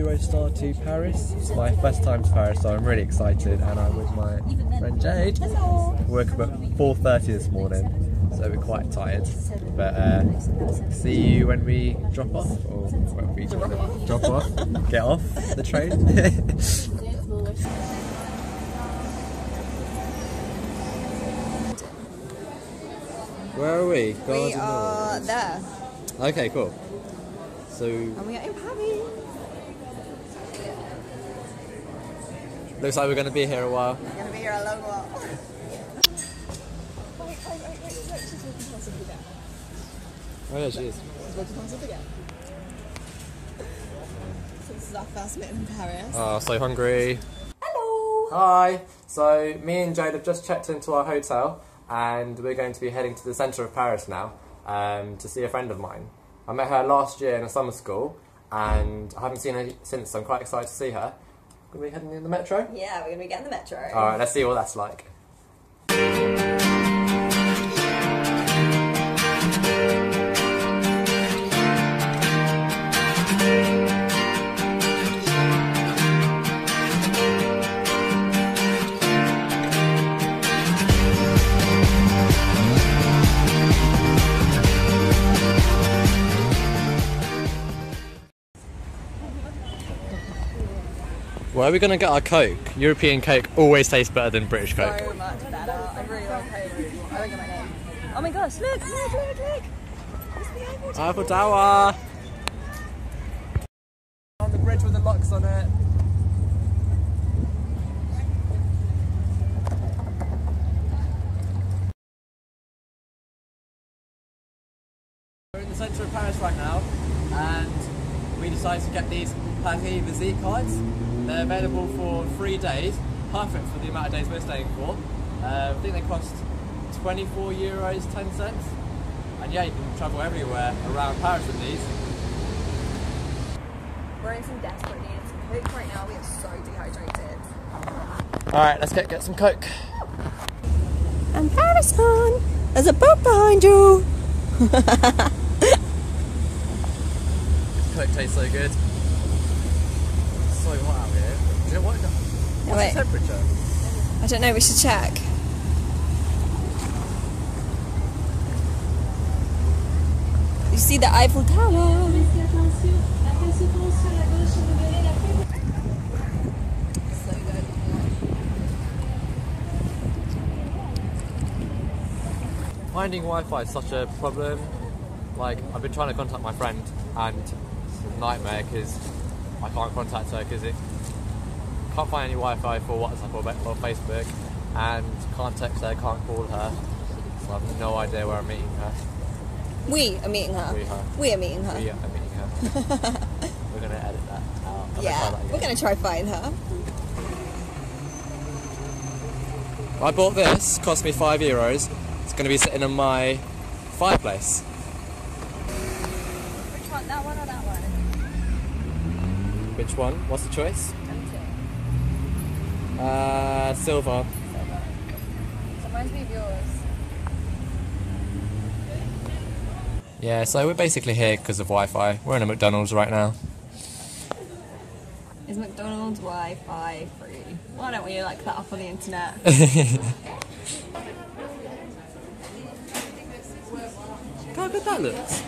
Eurostar to Paris. It's my first time to Paris, so I'm really excited, and I'm with my friend Jayde. Hello. We woke up at 4.30 this morning, so we're quite tired. But uh, see you when we drop off, or when we drop off, drop off get off the train. Where are we? Garden We are Lodge. there. Okay, cool. So And we are in Paris. Looks like we're going to be here a while. We're going to be here a long while. Oh yeah, she is. So this is our first meeting in Paris. Oh, so hungry. Hello. Hi. So me and Jayde have just checked into our hotel, and we're going to be heading to the centre of Paris now um, to see a friend of mine. I met her last year in a summer school, and I haven't seen her since. So I'm quite excited to see her. Gonna be heading in the metro. Yeah, we're going to be getting the metro. All right, let's see what that's like. Where are we gonna get our Coke? European Coke always tastes better than British Coke. So much better. I really love Coke. I at my name. Oh my gosh, look, look, look, look. It's the Eiffel Tower. Eiffel Tower. On the bridge with the locks on it. We're in the centre of Paris right now, and we decided to get these Paris Visite cards. They're available for three days, perfect for the amount of days we're staying for. Uh, I think they cost 24 euros 10 cents. And yeah, you can travel everywhere around Paris with these. We're in some desperate need of some Coke right now. We are so dehydrated. Alright, let's get, get some Coke. And Paris gone. There's a boat behind you. Coke tastes so good. So hot out here. Do you? What's Wait. the temperature? I don't know, we should check. You see the Eiffel Tower. Finding Wi-Fi is such a problem. Like, I've been trying to contact my friend, and it's a nightmare because I can't contact her because it can't find any Wi-Fi for WhatsApp or, or Facebook, and can't text her, can't call her. So I have no idea where I'm meeting her. We are meeting her. We her. We are meeting her. We are meeting her. We're gonna edit that out. I'm gonna Yeah, that we're gonna try find her. I bought this, cost me five euros. It's going to be sitting in my fireplace. Which one? That one or that one? Which one? What's the choice? Uh, silver. So reminds me of yours. Yeah, so we're basically here because of Wi-Fi. We're in a McDonald's right now. Is McDonald's Wi-Fi free? Why don't we look that up on the internet? Look how good that looks.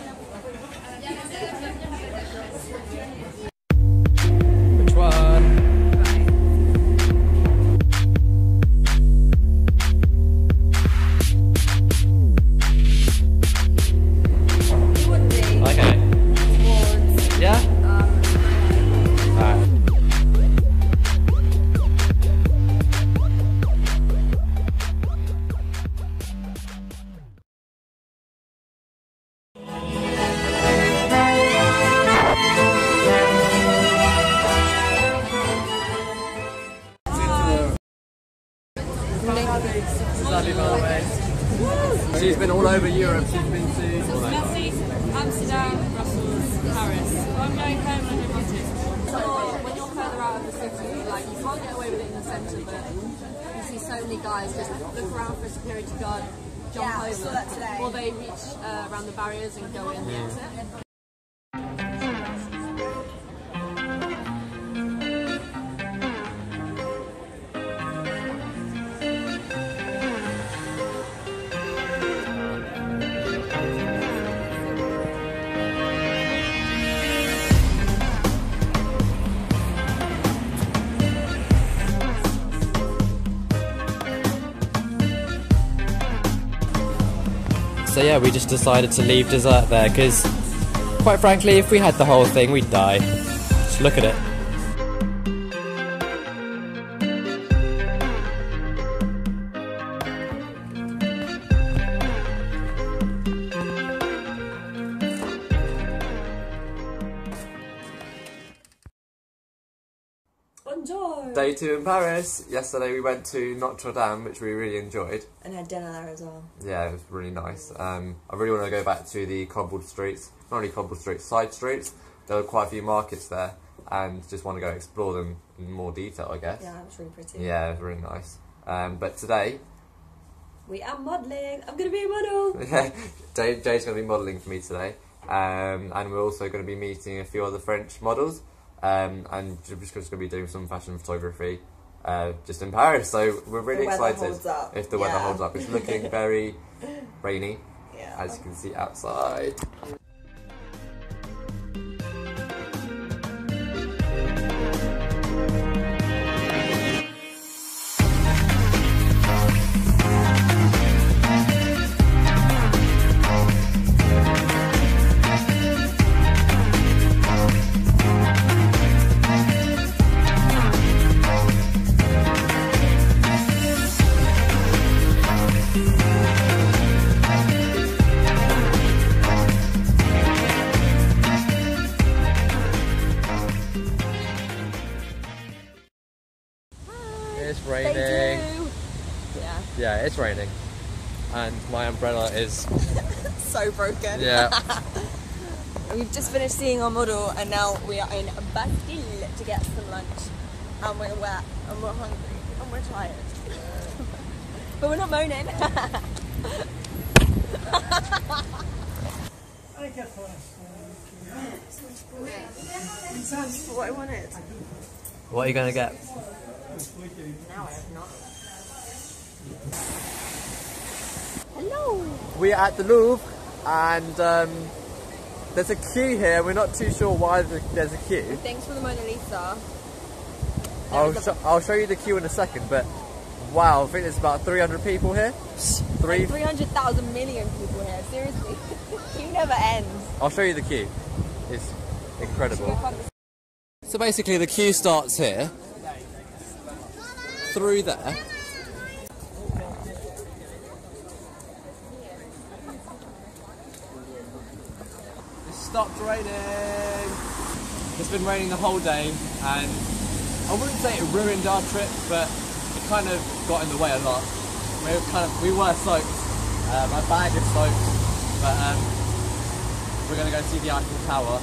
She's been all over Europe. She's been to. Messi, Amsterdam, Brussels, Paris. I'm going home and everyone's here. So when you're further out of the city, like you can't get away with it in the centre, but you see so many guys just look around for a security guard, jump Yeah, I saw that over, today. or they reach uh, around the barriers and go in the exit. Yeah, we just decided to leave dessert there because, quite frankly, if we had the whole thing, we'd die. Just look at it. Day two in Paris. Yesterday we went to Notre Dame, which we really enjoyed. And had dinner there as well. Yeah, it was really nice. Um, I really want to go back to the cobbled streets. Not only cobbled streets, side streets. There were quite a few markets there, and just want to go explore them in more detail, I guess. Yeah, it was really pretty. Yeah, it was really nice. Um, but today, We are modelling. I'm gonna be a model. yeah, Jay, Jay's going to be modelling for me today, um, and we're also going to be meeting a few other French models, um, and we're just going to be doing some fashion photography. Uh, just in Paris, so we're really excited. If the weather holds up, it's looking very rainy, Yeah. as you can see outside. It's raining. They do. Yeah. Yeah, it's raining, and my umbrella is So broken. yeah. We've just finished seeing our model and now we are in Bastille to get some lunch. And we're wet and we're hungry and we're tired. but we're not moaning. That's what I wanted. what are you gonna get? Now I have not. Hello. We are at the Louvre, and um, there's a queue here. We're not too sure why there's a, queue. Thanks for the Mona Lisa. I'll, is a- sho- I'll show you the queue in a second, but wow, I think there's about 300 people here. Three. 300,000 million people here. Seriously. Queue never ends. I'll show you the queue. It's incredible. So basically, the queue starts here, through there. It stopped raining. It's been raining the whole day, and I wouldn't say it ruined our trip, but it kind of got in the way a lot. We were kind of we were soaked. Uh, my bag is soaked, but um, we're gonna go see the Eiffel Tower.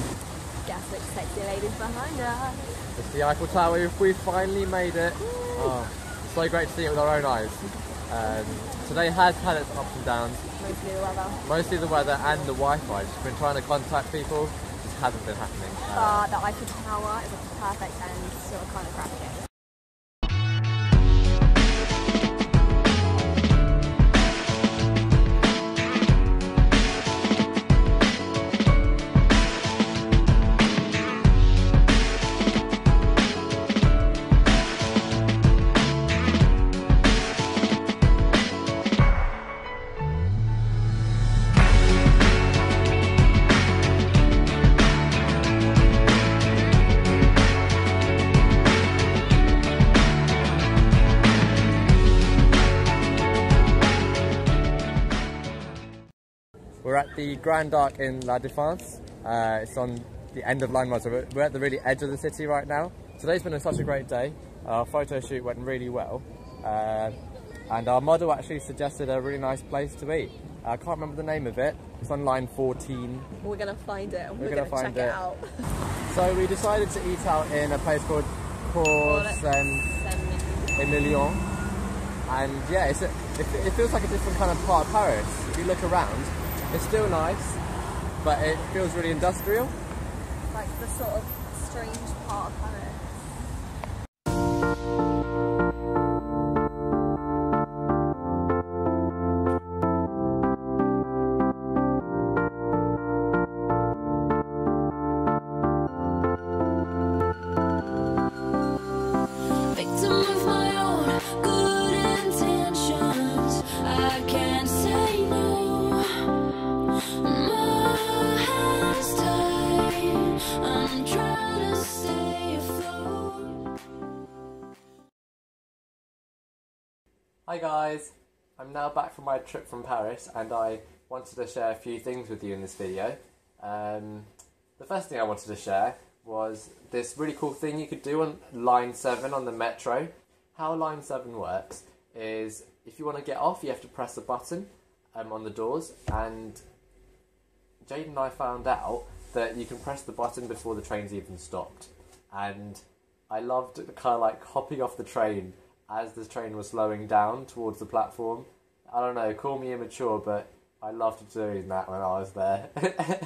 gas looks sexy ladies behind us. It's the Eiffel Tower. If we finally made it. Oh, so great to see it with our own eyes. Um, today has had its ups and downs. Mostly the weather. Mostly the weather and the Wi-Fi. Just been trying to contact people, just hasn't been happening. Uh, But the Eiffel Tower is a perfect end to a kind of crappy the Grand Arc in La Défense. Uh, it's on the end of Line 1, so we're, we're at the really edge of the city right now. Today's been a, such a great day. Our photo shoot went really well. Uh, and our model actually suggested a really nice place to eat. I can't remember the name of it. It's on line 14. We're gonna find it We're we're, gonna gonna, find check it, it. out. So we decided to eat out in a place called Coursen in Le And yeah, a, it, it feels like a different kind of part of Paris. If you look around, it's still nice, but it feels really industrial. Like the sort of strange part of Paris. Hi guys, I'm now back from my trip from Paris and I wanted to share a few things with you in this video. Um, the first thing I wanted to share was this really cool thing you could do on line 7 on the metro. How line 7 works is if you want to get off you have to press a button um, on the doors and Jayde and I found out that you can press the button before the train's even stopped and I loved kind of like hopping off the train as the train was slowing down towards the platform. I don't know, call me immature, but I loved doing that when I was there.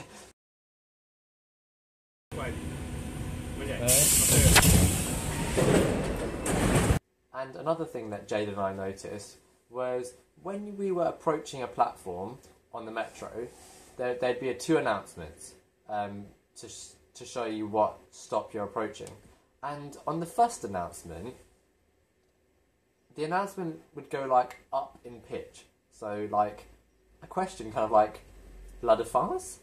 and another thing that Jayde and I noticed was when we were approaching a platform on the metro, there, there'd be a two announcements um, to, sh- to show you what stop you're approaching. And on the first announcement, the announcement would go like up in pitch. So like a question kind of like La Défense?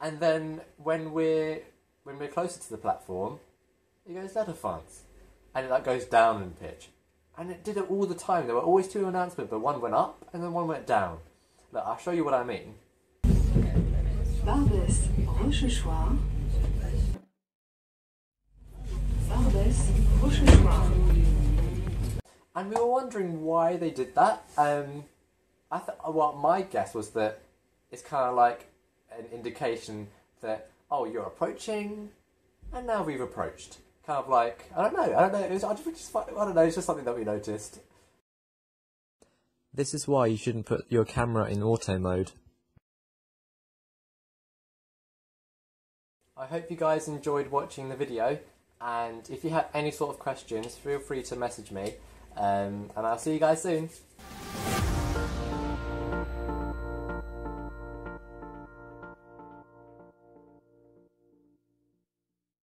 And then when we're when we're closer to the platform, it goes La Défense. And it like goes down in pitch. And it did it all the time. There were always two announcements, but one went up and then one went down. Look, I'll show you what I mean. Barbès, Rochechouart. Barbès, Rochechouart. And we were wondering why they did that. Um, I th- well, my guess was that it's kind of like an indication that oh, you're approaching, and now we've approached. Kind of like I don't know, I don't know. It was, I just I don't know. It's just something that we noticed. This is why you shouldn't put your camera in auto mode. I hope you guys enjoyed watching the video, and if you have any sort of questions, feel free to message me. Um, and I'll see you guys soon.